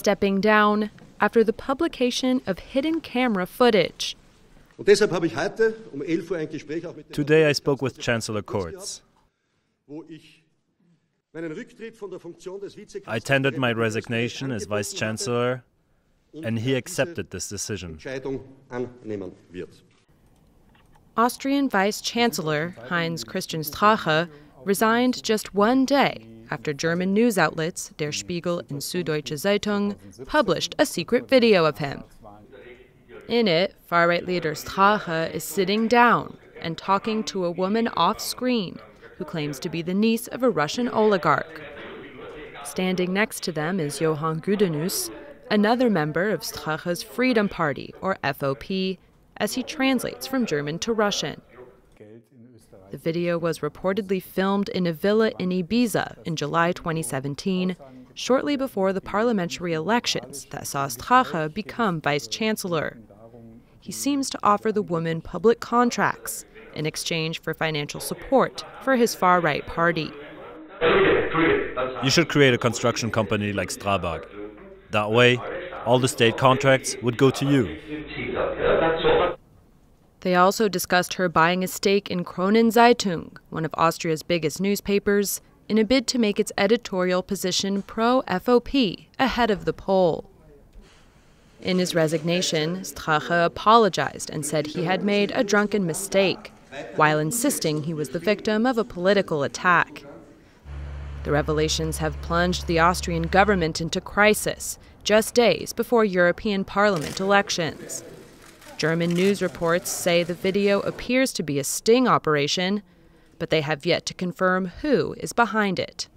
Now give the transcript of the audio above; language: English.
stepping down after the publication of hidden camera footage. Today I spoke with Chancellor Kurz. I tendered my resignation as Vice Chancellor, and he accepted this decision. Austrian Vice Chancellor Heinz Christian Strache resigned just one day after German news outlets Der Spiegel and Süddeutsche Zeitung published a secret video of him. In it, far right leader Strache is sitting down and talking to a woman off screen who claims to be the niece of a Russian oligarch. Standing next to them is Johann Gudenus, another member of Strache's Freedom Party, or FOP, as he translates from German to Russian. The video was reportedly filmed in a villa in Ibiza in July 2017, shortly before the parliamentary elections that saw Strache become vice chancellor. He seems to offer the woman public contracts in exchange for financial support for his far right party. You should create a construction company like Strabag. That way, all the state contracts would go to you. They also discussed her buying a stake in Kronen Zeitung, one of Austria's biggest newspapers, in a bid to make its editorial position pro FOP ahead of the poll. In his resignation, Strache apologized and said he had made a drunken mistake, while insisting he was the victim of a political attack. The revelations have plunged the Austrian government into crisis just days before European Parliament elections. German news reports say the video appears to be a sting operation, but they have yet to confirm who is behind it.